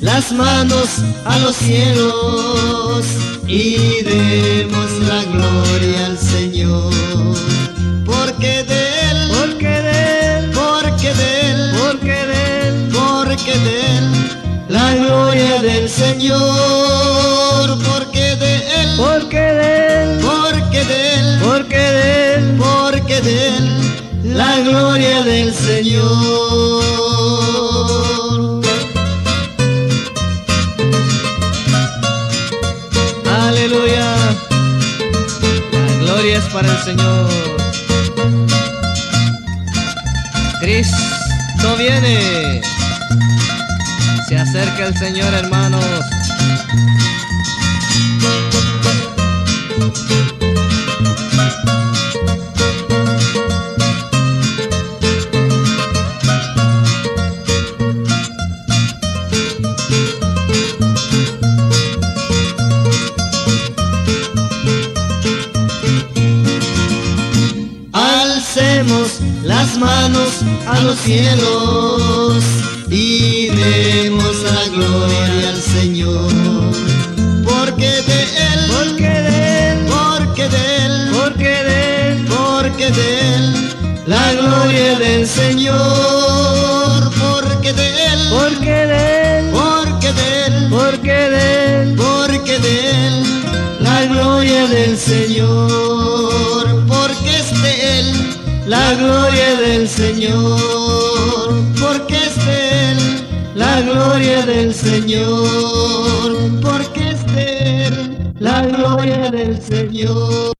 las manos a los cielos y demos la gloria al Señor. Porque de Él, porque de Él, porque de Él, porque de Él, porque de Él, la gloria del Señor. Porque de Él, porque de Él, porque de Él, porque de Él, porque de Él, la gloria del Señor. Es para el Señor. Cristo viene. Se acerca el Señor, hermanos. Alcemos las manos a los cielos y demos la gloria al Señor. Porque de Él, Porque de Él, porque de Él, porque de Él, porque de Él, la gloria del Señor. Porque de Él, porque de Él, porque de Él, porque de Él, porque de Él, la gloria del Señor. La gloria del Señor. Porque es Él, la gloria del Señor. Porque es Él, la gloria del Señor.